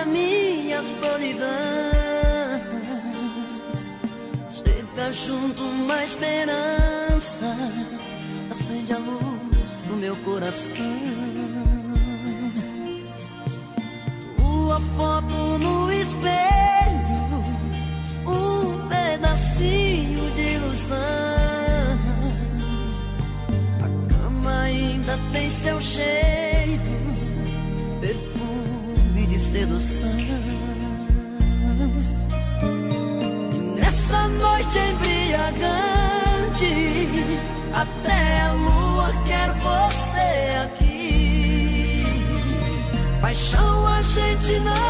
a minha solidão. Chega junto uma esperança, acende a luz do meu coração. Tua foto no espelho, um pedacinho de ilusão. ainda tem seu cheiro, sedução. Nessa noite embriagante, até a lua quer você aqui. Paixão a gente não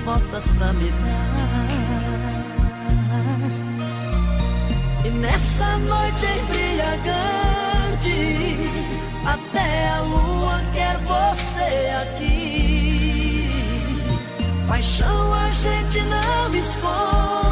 respostas pra me dar. E nessa noite embriagante até a lua quer você aqui. Paixão a gente não esconde.